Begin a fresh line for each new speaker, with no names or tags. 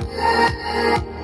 Yeah.